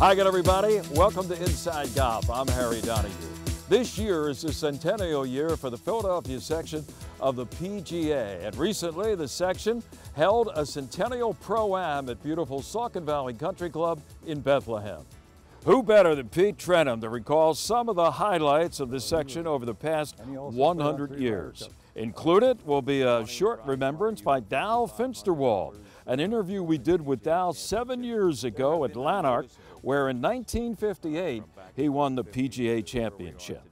Hi again, everybody. Welcome to Inside Golf. I'm Harry Donahue. This year is the centennial year for the Philadelphia section of the PGA. And recently, the section held a centennial pro-am at beautiful Saucon Valley Country Club in Bethlehem. Who better than Pete Trenham to recall some of the highlights of this section over the past 100 years? Included will be a short remembrance by Dow Finsterwald, an interview we did with Dow seven years ago at Llanerch where in 1958 he won the PGA Championship.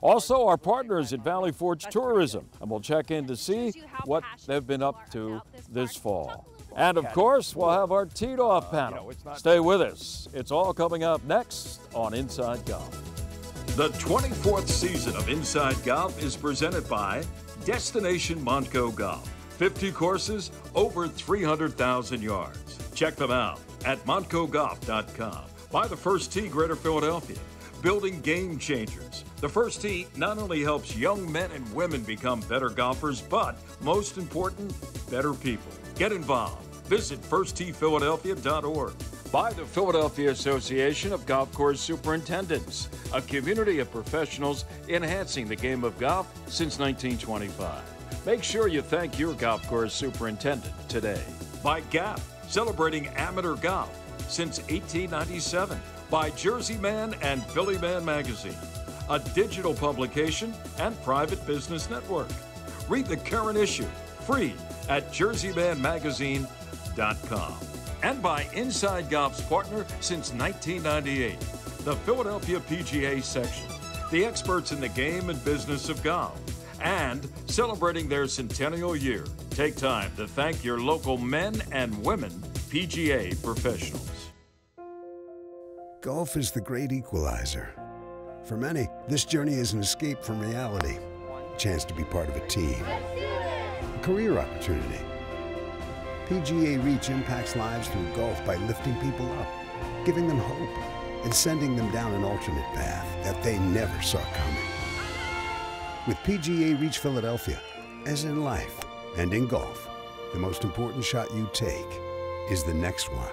Also, our partners at Valley Forge Tourism, and we'll check in to see what they've been up to this fall. And of course, we'll have our teed off panel. Stay with us. It's all coming up next on Inside Golf. The 24th season of Inside Golf is presented by Destination Montco Golf. 50 courses, over 300,000 yards. Check them out at montcogolf.com. Buy the First Tee Greater Philadelphia, building game changers. The First Tee not only helps young men and women become better golfers, but most important, better people. Get involved. Visit firstteephiladelphia.org. By the Philadelphia Association of Golf Course Superintendents, a community of professionals enhancing the game of golf since 1925. Make sure you thank your golf course superintendent today. By Gap celebrating amateur golf since 1897 by Jersey Man and Philly Man magazine, a digital publication and private business network. Read the current issue free at jerseymanmagazine.com. And by Inside Golf's partner since 1998, the Philadelphia PGA section, the experts in the game and business of golf, and celebrating their centennial year. Take time to thank your local men and women PGA professionals. Golf is the great equalizer. For many, this journey is an escape from reality, a chance to be part of a team, a career opportunity. PGA Reach impacts lives through golf by lifting people up, giving them hope, and sending them down an alternate path that they never saw coming. With PGA Reach Philadelphia, as in life, and in golf, the most important shot you take is the next one.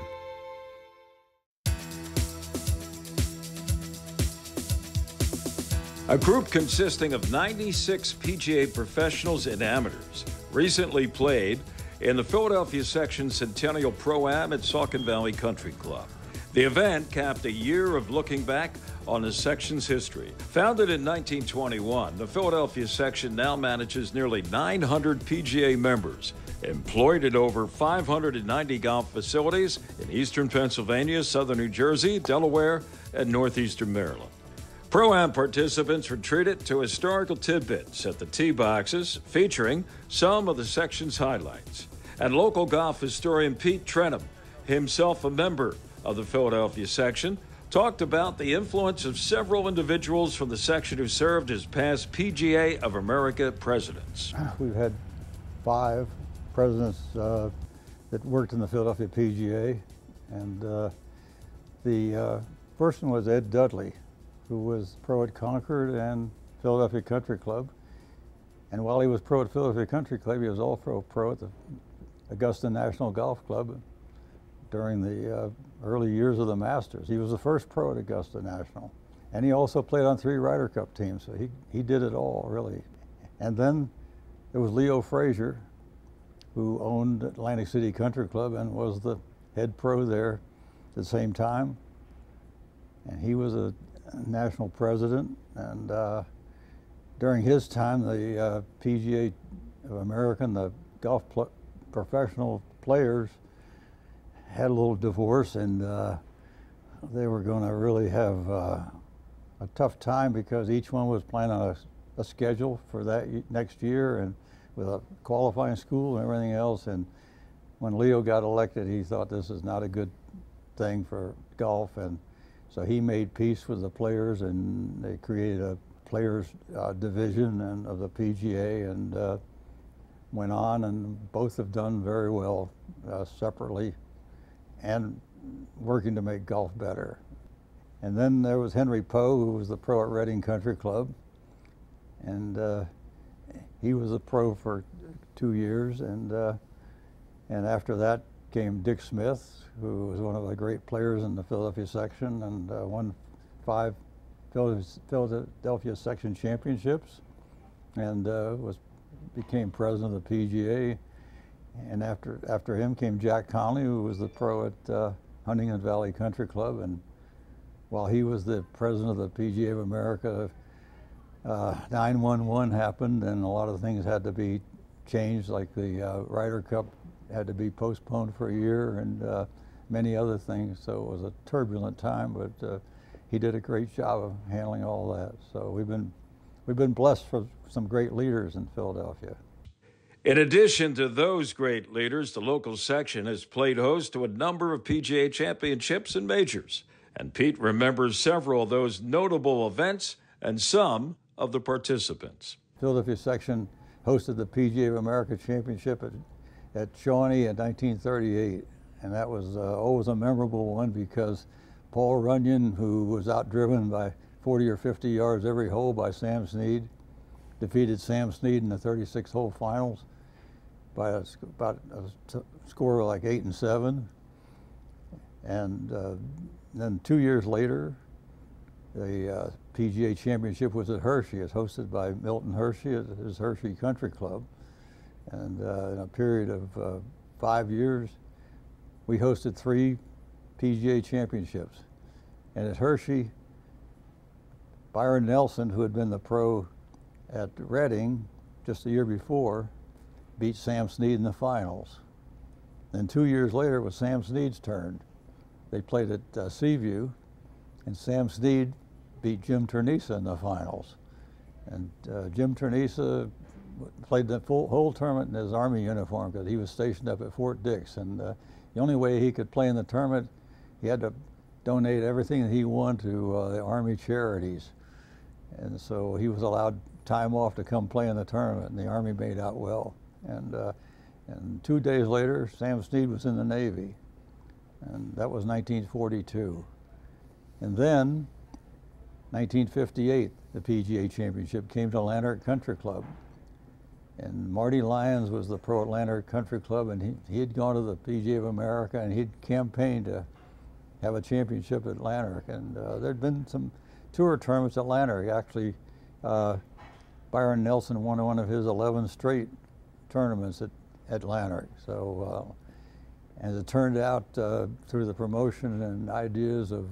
A group consisting of 96 PGA professionals and amateurs recently played in the Philadelphia Section Centennial Pro Am at Saucon Valley Country Club. The event capped a year of looking back on the section's history. Founded in 1921, the Philadelphia section now manages nearly 900 PGA members, employed at over 590 golf facilities in eastern Pennsylvania, southern New Jersey, Delaware, and northeastern Maryland. Pro-Am participants were treated to historical tidbits at the tee boxes featuring some of the section's highlights. And local golf historian Pete Trenham, himself a member of the Philadelphia section, talked about the influence of several individuals from the section who served as past PGA of America presidents. We've had five presidents uh, that worked in the Philadelphia PGA, and uh, the uh, first one was Ed Dudley, who was pro at Concord and Philadelphia Country Club. And while he was pro at Philadelphia Country Club, he was also pro at the Augusta National Golf Club during the uh, early years of the Masters. He was the first pro at Augusta National. And he also played on three Ryder Cup teams, so he, he did it all, really. And then there was Leo Fraser, who owned Atlantic City Country Club and was the head pro there at the same time. And he was a national president. And uh, during his time, the uh, PGA of American, the golf pl professional players had a little divorce and uh, they were going to really have uh, a tough time because each one was planning on a, a, schedule for that next year and with a qualifying school and everything else. And when Leo got elected, he thought this is not a good thing for golf. And so he made peace with the players and they created a players uh, division and of the PGA and uh, went on and both have done very well uh, separately and working to make golf better. And then there was Henry Poe, who was the pro at Reading Country Club. And uh, he was a pro for two years. And, uh, and after that came Dick Smith, who was one of the great players in the Philadelphia section and uh, won five Philadelphia section championships and uh, was became president of the PGA. And after after him came Jack Connelly, who was the pro at uh, Huntingdon Valley Country Club. And while he was the president of the PGA of America, uh, 911 happened, and a lot of things had to be changed, like the uh, Ryder Cup had to be postponed for a year, and uh, many other things. So it was a turbulent time, but uh, he did a great job of handling all that. So we've been we've been blessed for some great leaders in Philadelphia. In addition to those great leaders, the local section has played host to a number of PGA championships and majors. And Pete remembers several of those notable events and some of the participants. Philadelphia section hosted the PGA of America Championship at, at Shawnee in 1938. And that was uh, always a memorable one because Paul Runyan, who was outdriven by 40 or 50 yards every hole by Sam Snead, defeated Sam Snead in the 36 hole finals by a, about a score of like eight and seven. And uh, then two years later, the uh, PGA Championship was at Hershey. It's hosted by Milton Hershey at his Hershey Country Club. And uh, in a period of uh, five years, we hosted three PGA Championships. And at Hershey, Byron Nelson, who had been the pro at Reading just a year before, beat Sam Snead in the finals. Then two years later, it was Sam Snead's turn. They played at uh, Seaview, and Sam Snead beat Jim Turnesa in the finals. And uh, Jim Turnesa played the full, whole tournament in his Army uniform because he was stationed up at Fort Dix. And uh, the only way he could play in the tournament, he had to donate everything that he won to uh, the Army charities. And so he was allowed time off to come play in the tournament, and the Army made out well. And, uh, and two days later, Sam Snead was in the Navy, and that was 1942. And then, 1958, the PGA Championship came to Llanerch Country Club. And Marty Lyons was the pro at Llanerch Country Club, and he, had gone to the PGA of America, and he'd campaigned to have a championship at Llanerch. And uh, there'd been some tour tournaments at Llanerch. Actually, uh, Byron Nelson won one of his 11 straight tournaments at, at Llanerch. So, uh, as it turned out, uh, through the promotion and ideas of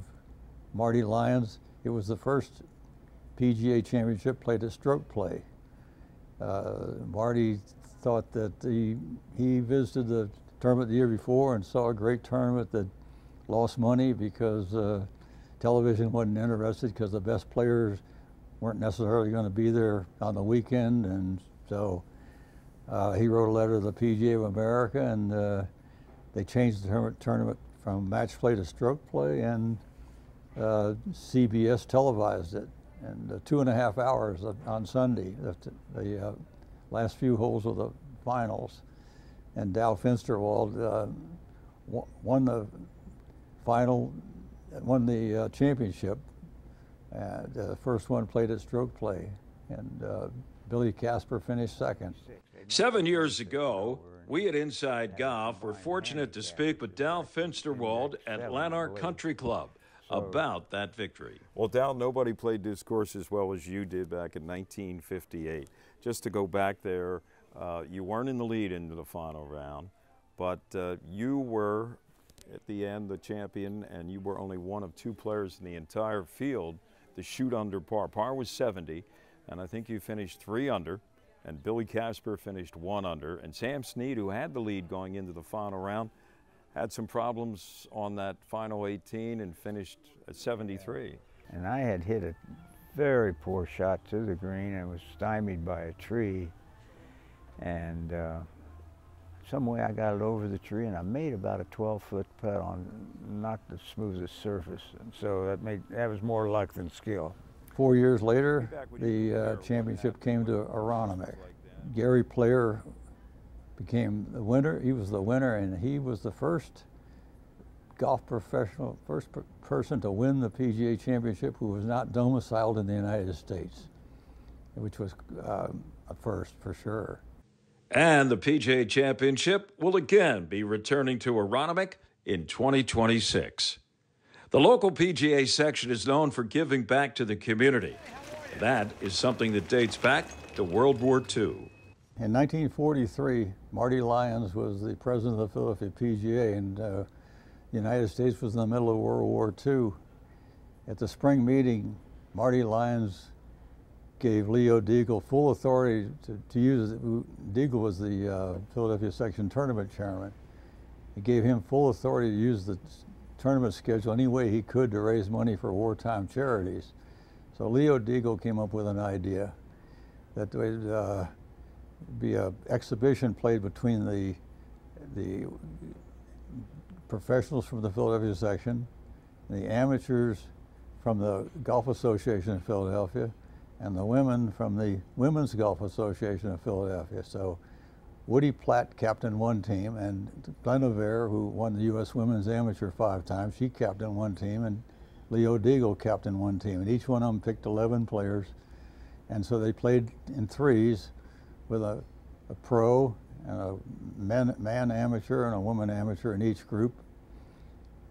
Marty Lyons, it was the first PGA championship played at stroke play. Uh, Marty thought that he, he visited the tournament the year before and saw a great tournament that lost money because uh, television wasn't interested because the best players weren't necessarily going to be there on the weekend. And so uh, he wrote a letter to the PGA of America, and uh, they changed the tournament from match play to stroke play, and uh, CBS televised it. And two and a half hours on Sunday, the, uh, last few holes of the finals. And Dow Finsterwald uh, won the final, won the uh, championship. the first one played at stroke play. And Billy Casper finished second. Seven years ago, we at Inside Golf were fortunate to speak with Dow Finsterwald at Llanerch Country Club about that victory. Well, Dow, nobody played this course as well as you did back in 1958. Just to go back there, uh, you weren't in the lead into the final round, but uh, you were at the end the champion, and you were only one of two players in the entire field to shoot under par. Par was 70, and I think you finished three under and Billy Casper finished one under. And Sam Snead, who had the lead going into the final round, had some problems on that final 18 and finished at 73. And I had hit a very poor shot to the green and was stymied by a tree. And uh, some way I got it over the tree and I made about a 12 foot putt on not the smoothest surface. And so that made that was more luck than skill. Four years later, the uh, championship came to Aronimink. Gary Player became the winner. He was the winner, and he was the first golf professional, first person to win the PGA Championship who was not domiciled in the United States, which was uh, a first for sure. And the PGA Championship will again be returning to Aronimink in 2026. The local PGA section is known for giving back to the community. That is something that dates back to World War II. In 1943, Marty Lyons was the president of the Philadelphia PGA, and uh, the United States was in the middle of World War II. At the spring meeting, Marty Lyons gave Leo Diegel full authority to, to use, Diegel was the uh, Philadelphia section tournament chairman. He gave him full authority to use the tournament schedule any way he could to raise money for wartime charities. So Leo Diegel came up with an idea that there would uh, be an exhibition played between the, the professionals from the Philadelphia section, the amateurs from the Golf Association of Philadelphia, and the women from the Women's Golf Association of Philadelphia. So Woody Platt captained one team, and Glenna Vare, who won the U.S. Women's Amateur five times, she captained one team, and Leo Diegel captained one team. And each one of them picked 11 players. And so they played in threes with a, a pro and a man, man amateur and a woman amateur in each group.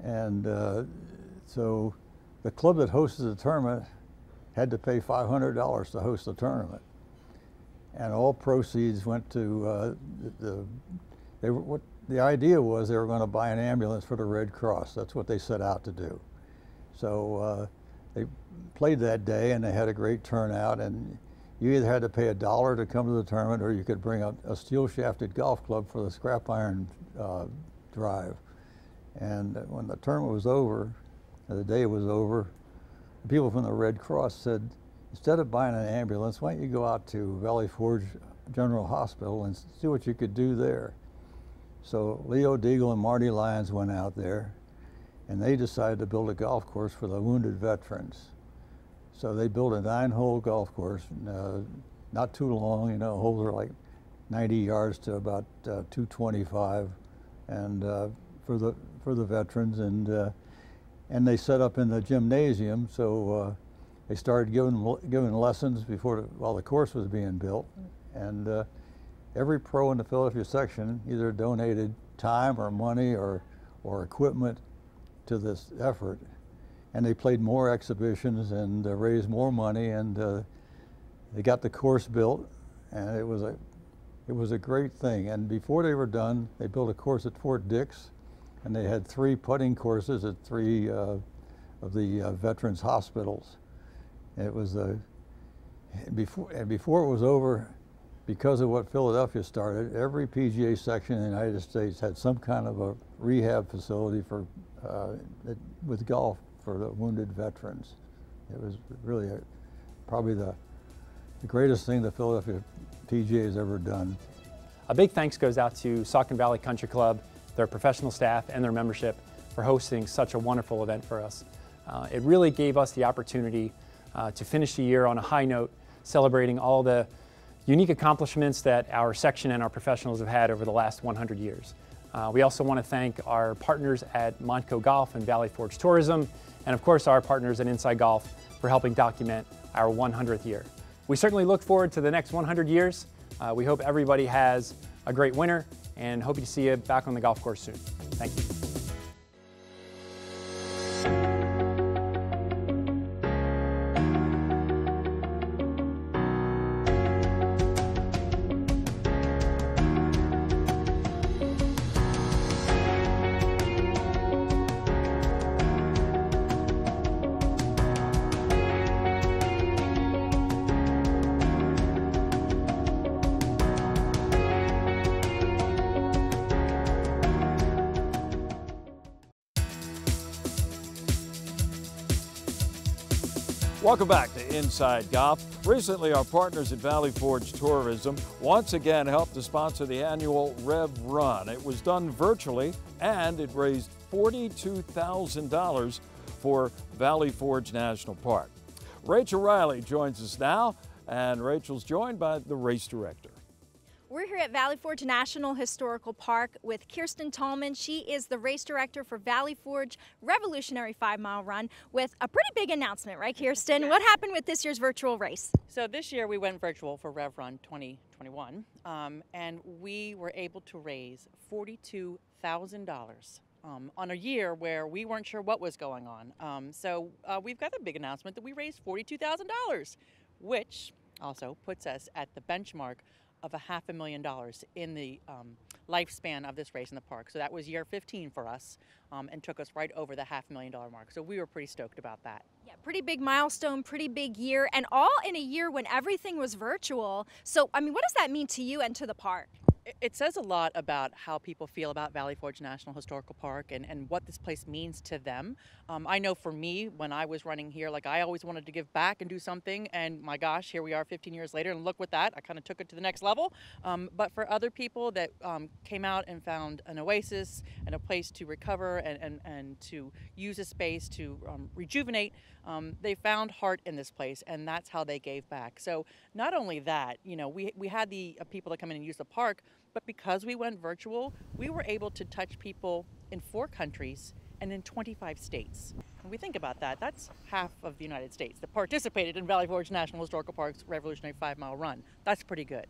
And uh, so the club that hosted the tournament had to pay $500 to host the tournament. And all proceeds went to uh, the, they were, what the idea was they were going to buy an ambulance for the Red Cross. That's what they set out to do. So uh, they played that day and they had a great turnout and you either had to pay a dollar to come to the tournament or you could bring a, a steel shafted golf club for the scrap iron uh, drive. And when the tournament was over, the day was over, people from the Red Cross said, instead of buying an ambulance, why don't you go out to Valley Forge General Hospital and see what you could do there. So Leo Diegel and Marty Lyons went out there and they decided to build a golf course for the wounded veterans. So they built a nine-hole golf course, uh, not too long, you know, holes are like 90 yards to about uh, 225, and uh, for the for the veterans, and uh, and they set up in the gymnasium. So uh, they started giving giving lessons before while the course was being built, and uh, every pro in the Philadelphia section either donated time or money or or equipment to this effort, and they played more exhibitions and uh, raised more money, and uh, they got the course built, and it was a it was a great thing. And before they were done, they built a course at Fort Dix, and they had three putting courses at three uh, of the uh, veterans hospitals. It was a before and before it was over, because of what Philadelphia started, every PGA section in the United States had some kind of a rehab facility for uh, with golf for the wounded veterans. It was really a, probably the, the greatest thing the Philadelphia PGA has ever done. A big thanks goes out to Saucon Valley Country Club, their professional staff, and their membership for hosting such a wonderful event for us. Uh, it really gave us the opportunity uh, to finish the year on a high note, celebrating all the unique accomplishments that our section and our professionals have had over the last 100 years. Uh, we also want to thank our partners at Montco Golf and Valley Forge Tourism, and of course our partners at Inside Golf for helping document our 100th year. We certainly look forward to the next 100 years. Uh, we hope everybody has a great winter and hope to see you back on the golf course soon. Thank you. Welcome back to Inside Golf. Recently, our partners at Valley Forge Tourism once again helped to sponsor the annual Rev Run. It was done virtually and it raised $42,000 for Valley Forge National Park. Rachel Riley joins us now, and Rachel's joined by the race director. We're here at Valley Forge National Historical Park with Kirsten Tallman. She is the race director for Valley Forge Revolutionary Five Mile Run with a pretty big announcement, right, Kirsten? What happened with this year's virtual race? So this year we went virtual for Rev Run 2021, um, and we were able to raise $42,000 um, on a year where we weren't sure what was going on. Um, so uh, we've got a big announcement that we raised $42,000, which also puts us at the benchmark of a half a million dollars in the um, lifespan of this race in the park. So that was year 15 for us um, and took us right over the half million dollar mark. So we were pretty stoked about that. Yeah, pretty big milestone, pretty big year, and all in a year when everything was virtual. So, I mean, what does that mean to you and to the park? It says a lot about how people feel about Valley Forge National Historical Park and, and what this place means to them. Um, I know for me, when I was running here, like I always wanted to give back and do something, and my gosh, here we are 15 years later, and look with that, I kind of took it to the next level. Um, but for other people that um, came out and found an oasis and a place to recover and, and, and to use a space to um, rejuvenate, um, they found heart in this place, and that's how they gave back. So not only that, you know, we, we had the uh, people that come in and use the park, but because we went virtual, we were able to touch people in four countries and in 25 states. When we think about that, that's half of the United States that participated in Valley Forge National Historical Park's Revolutionary Five Mile Run. That's pretty good.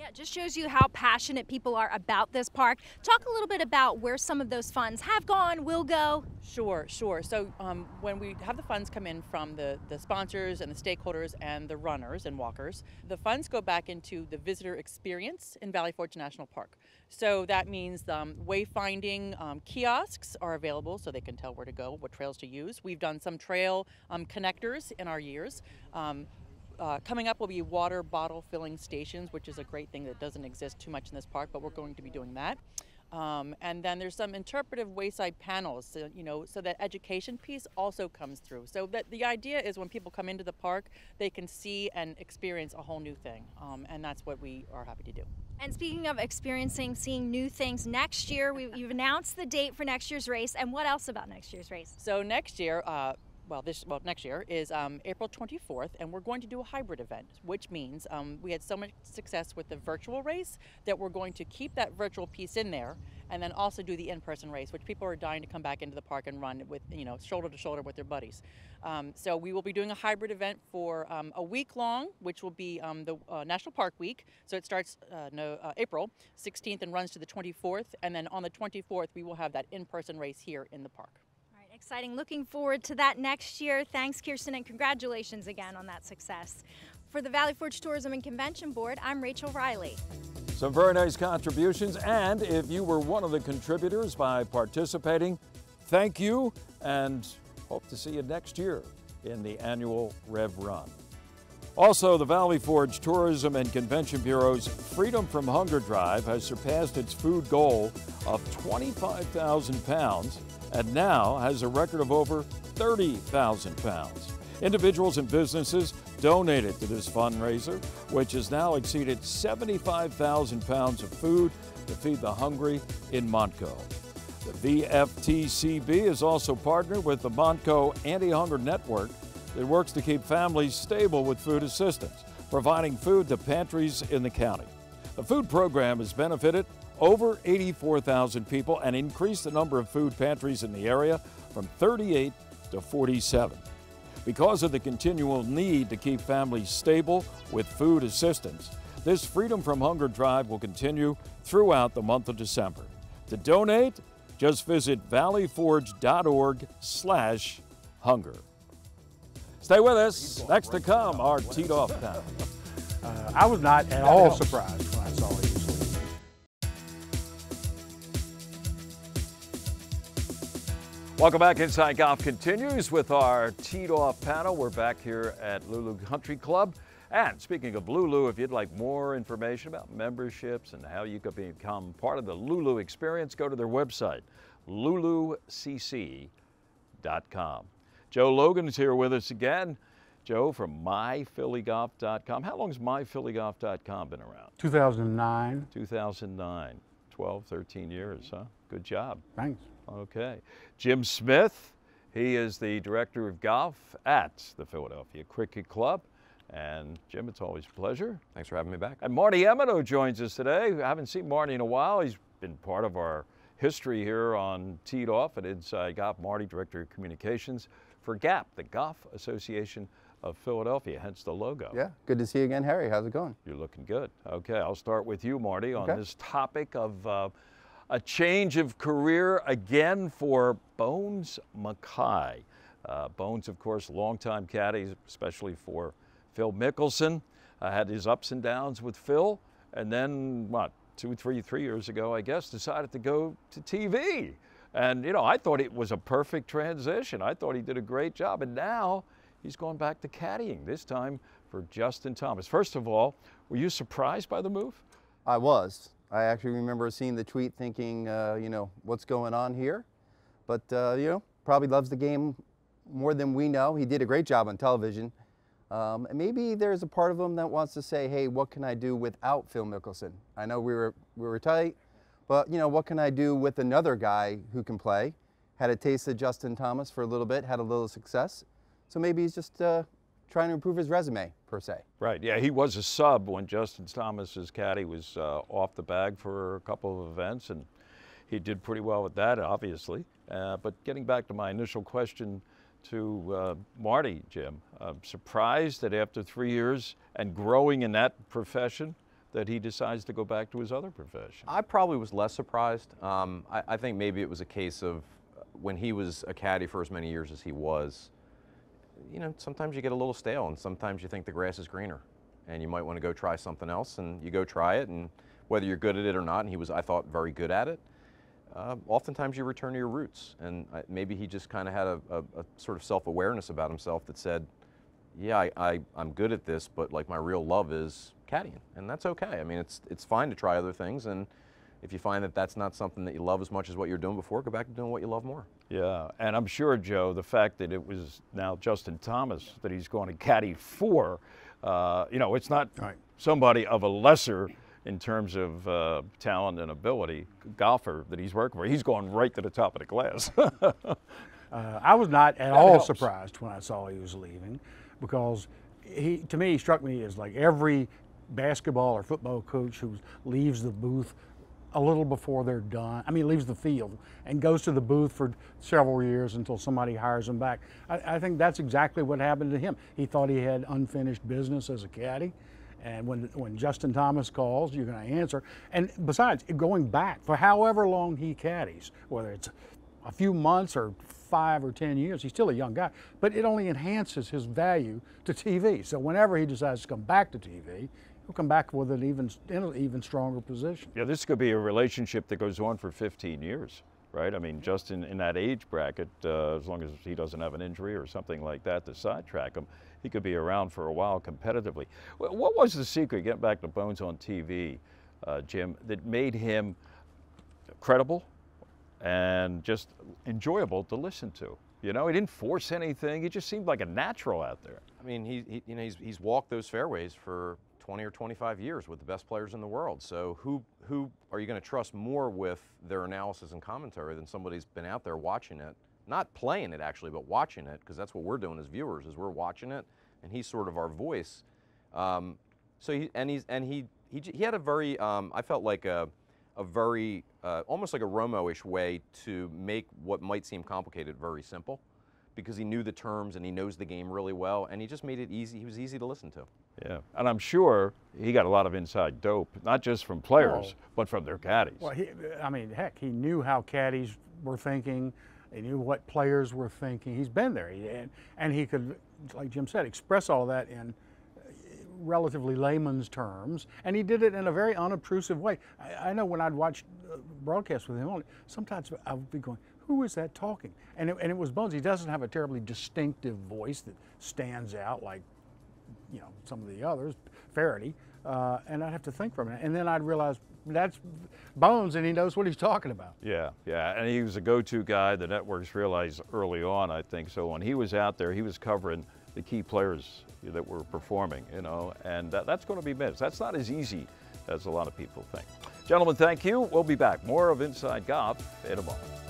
Yeah, it just shows you how passionate people are about this park. Talk a little bit about where some of those funds have gone, will go. Sure, sure. So um, when we have the funds come in from the, the sponsors and the stakeholders and the runners and walkers, the funds go back into the visitor experience in Valley Forge National Park. So that means um, wayfinding um, kiosks are available so they can tell where to go, what trails to use. We've done some trail um, connectors in our years. Uh, coming up will be water bottle filling stations, which is a great thing that doesn't exist too much in this park, but we're going to be doing that. Um, and then there's some interpretive wayside panels, so, you know, so that education piece also comes through. So that the idea is when people come into the park, they can see and experience a whole new thing, um, and that's what we are happy to do. And speaking of experiencing, seeing new things, next year we, have announced the date for next year's race, and what else about next year's race? So next year, uh, well, this well next year is um, April 24th, and we're going to do a hybrid event, which means um, we had so much success with the virtual race that we're going to keep that virtual piece in there, and then also do the in-person race, which people are dying to come back into the park and run with, you know, shoulder to shoulder with their buddies. Um, so we will be doing a hybrid event for um, a week long, which will be um, the uh, National Park Week. So it starts uh, no, uh, April 16th and runs to the 24th, and then on the 24th we will have that in-person race here in the park exciting. Looking forward to that next year. Thanks, Kirsten, and congratulations again on that success. For the Valley Forge Tourism and Convention Board, I'm Rachel Riley. Some very nice contributions, and if you were one of the contributors by participating, thank you, and hope to see you next year in the annual Rev Run. Also, the Valley Forge Tourism and Convention Bureau's Freedom from Hunger Drive has surpassed its food goal of 25,000 pounds and now has a record of over 30,000 pounds. Individuals and businesses donated to this fundraiser, which has now exceeded 75,000 pounds of food to feed the hungry in Montco. The VFTCB is also partnered with the Montco Anti-Hunger Network that works to keep families stable with food assistance, providing food to pantries in the county. The food program has benefited over 84,000 people and increased the number of food pantries in the area from 38 to 47. Because of the continual need to keep families stable with food assistance, this Freedom from Hunger drive will continue throughout the month of December. To donate, just visit valleyforge.org slash hunger. Stay with us. Next to come, our teed off time. Uh, I was not at all surprised Welcome back. Inside Golf continues with our teed off panel. We're back here at Lulu Country Club. And speaking of Lulu, if you'd like more information about memberships and how you could become part of the Lulu experience, go to their website, lulucc.com. Joe Logan is here with us again. Joe from myphillygolf.com. How long has myphillygolf.com been around? 2009. 2009. 12, 13 years, huh? Good job. Thanks. Okay. Jim Smith, he is the director of golf at the Philadelphia Cricket Club. And Jim, it's always a pleasure. Thanks for having me back. And Marty Emmino joins us today. I haven't seen Marty in a while. He's been part of our history here on Teed Off at Inside Golf. Marty, Director of Communications for GAP, the Golf Association of Philadelphia, hence the logo. Yeah, good to see you again, Harry. How's it going? You're looking good. Okay, I'll start with you, Marty, on Okay. this topic of uh, a change of career again for Bones Mackay. Uh, Bones, of course, longtime caddy, especially for Phil Mickelson. Uh, had his ups and downs with Phil, and then what, two, three, three years ago, I guess, decided to go to TV. And you know, I thought it was a perfect transition. I thought he did a great job, and now he's going back to caddying. This time for Justin Thomas. First of all, were you surprised by the move? I was. I actually remember seeing the tweet thinking, uh, you know, what's going on here? But, uh, you know, probably loves the game more than we know. He did a great job on television. Um, and maybe there's a part of him that wants to say, hey, what can I do without Phil Mickelson? I know we were, we were tight, but, you know, what can I do with another guy who can play? Had a taste of Justin Thomas for a little bit, had a little success. So maybe he's just uh, trying to improve his resume, per se. Right. Yeah, he was a sub when Justin Thomas's caddy was uh, off the bag for a couple of events, and he did pretty well with that, obviously. Uh, but getting back to my initial question to uh, Marty, Jim, uh, surprised that after three years and growing in that profession, that he decides to go back to his other profession. I probably was less surprised. Um, I, I think maybe it was a case of uh, when he was a caddy for as many years as he was, you know, sometimes you get a little stale and sometimes you think the grass is greener and you might want to go try something else and you go try it and whether you're good at it or not, and he was, I thought, very good at it, uh, oftentimes you return to your roots. And I, maybe he just kind of had a, a, a sort of self-awareness about himself that said, yeah, I, I, I'm good at this, but like my real love is caddying, and that's okay. I mean, it's it's fine to try other things, and if you find that that's not something that you love as much as what you're doing before, go back to doing what you love more. Yeah, and I'm sure, Joe, the fact that it was now Justin Thomas that he's going to caddy for, uh, you know, it's not Right. somebody of a lesser in terms of uh, talent and ability golfer that he's working for. He's going right to the top of the class. Uh, I was not at That all helps. surprised when I saw he was leaving because he, to me, he struck me as like every basketball or football coach who leaves the booth a little before they're done. I mean, leaves the field and goes to the booth for several years until somebody hires him back. I, I think that's exactly what happened to him. He thought he had unfinished business as a caddy. And when, when Justin Thomas calls, you're going to answer. And besides, going back for however long he caddies, whether it's a few months or five or ten years, he's still a young guy, but it only enhances his value to TV. So whenever he decides to come back to TV, he'll come back with an even, in an even stronger position. yeah, this could be a relationship that goes on for 15 years, right? I mean, just in, in that age bracket, uh, as long as he doesn't have an injury or something like that to sidetrack him, he could be around for a while competitively. What was the secret, getting back to Bones on TV, uh, Jim, that made him credible and just enjoyable to listen to? You know, he didn't force anything. He just seemed like a natural out there. I mean, he, he you know he's, he's walked those fairways for 20 or 25 years with the best players in the world. So who who are you going to trust more with their analysis and commentary than somebody who's been out there watching it, not playing it actually, but watching it because that's what we're doing as viewers is we're watching it, and he's sort of our voice. Um, so he and he's and he he, he had a very um, I felt like a a very uh, almost like a Romo-ish way to make what might seem complicated very simple because he knew the terms and he knows the game really well and he just made it easy he was easy to listen to Yeah, and I'm sure he got a lot of inside dope, not just from players, Oh. but from their caddies. Well, he, I mean, heck, he knew how caddies were thinking. He knew what players were thinking. He's been there, he, and, and he could, like Jim said, express all that in relatively layman's terms, and he did it in a very unobtrusive way. I, I know when I'd watch uh, broadcasts with him on it, sometimes I would be going, "Who is that talking?" And it, and it was Bones. He doesn't have a terribly distinctive voice that stands out like you know some of the others, Feherty, uh, and I'd have to think for a minute, and then I'd realize that's Bones, and he knows what he's talking about. Yeah, yeah, and he was a go-to guy. The networks realized early on, I think. So when he was out there, he was covering the key players that were performing, you know, and that, that's going to be missed. That's not as easy as a lot of people think. Gentlemen, thank you. We'll be back. More of Inside Golf in a moment.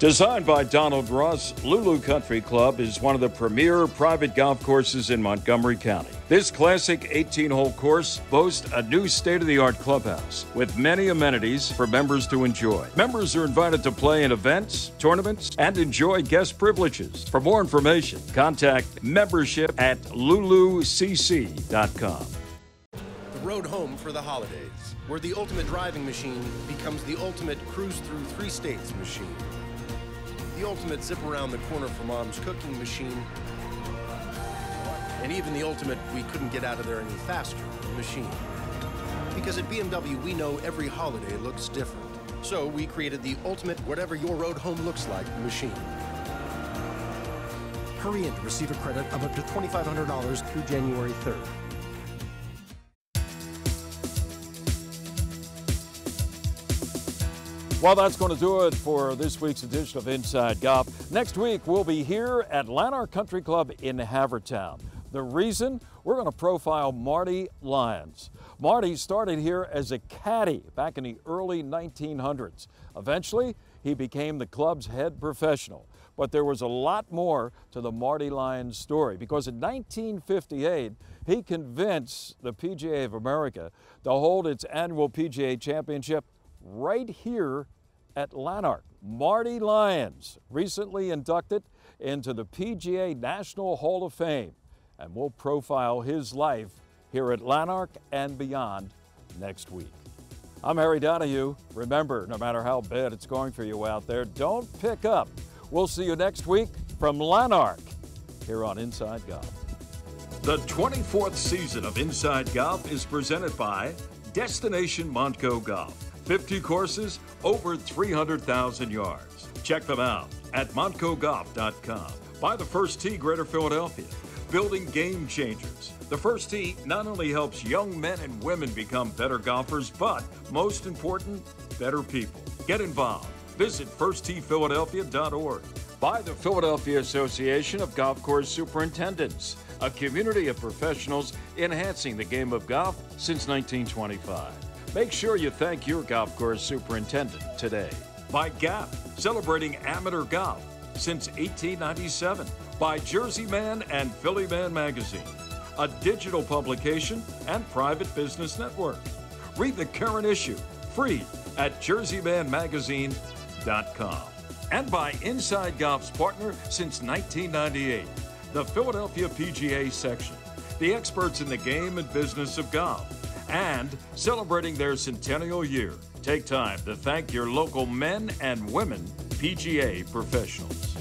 Designed by Donald Ross, Lulu Country Club is one of the premier private golf courses in Montgomery County. This classic 18 hole course boasts a new state of the art clubhouse with many amenities for members to enjoy. Members are invited to play in events, tournaments, and enjoy guest privileges. For more information, contact membership at lulucc.com. The road home for the holidays, where the ultimate driving machine becomes the ultimate cruise through three states machine the ultimate zip around the corner for mom's cooking machine, and even the ultimate we couldn't get out of there any faster machine. Because at BMW, we know every holiday looks different. So we created the ultimate whatever your road home looks like machine. Hurry in to receive a credit of up to $2,500 through January 3rd. Well, that's going to do it for this week's edition of Inside Golf. Next week, we'll be here at Llanerch Country Club in Havertown. The reason? We're going to profile Marty Lyons. Marty started here as a caddy back in the early 1900s. Eventually, he became the club's head professional. But there was a lot more to the Marty Lyons story because in 1958, he convinced the PGA of America to hold its annual PGA championship right here at Llanerch. Marty Lyons, recently inducted into the PGA National Hall of Fame, and we'll profile his life here at Llanerch and beyond next week. I'm Harry Donahue. Remember, no matter how bad it's going for you out there, don't pick up. We'll see you next week from Llanerch here on Inside Golf. The 24th season of Inside Golf is presented by Destination Montco Golf. 50 courses, over 300,000 yards. Check them out at montcogolf.com. Buy the First Tee Greater Philadelphia, building game changers. The First Tee not only helps young men and women become better golfers, but most important, better people. Get involved. Visit firstteephiladelphia.org. By the Philadelphia Association of Golf Course Superintendents, a community of professionals enhancing the game of golf since 1925. Make sure you thank your golf course superintendent today. By Gap, celebrating amateur golf since 1897. By Jersey Man and Philly Man Magazine, a digital publication and private business network. Read the current issue free at jerseymanmagazine.com. And by Inside Golf's partner since 1998, the Philadelphia PGA section, the experts in the game and business of golf and celebrating their centennial year. Take time to thank your local men and women PGA professionals.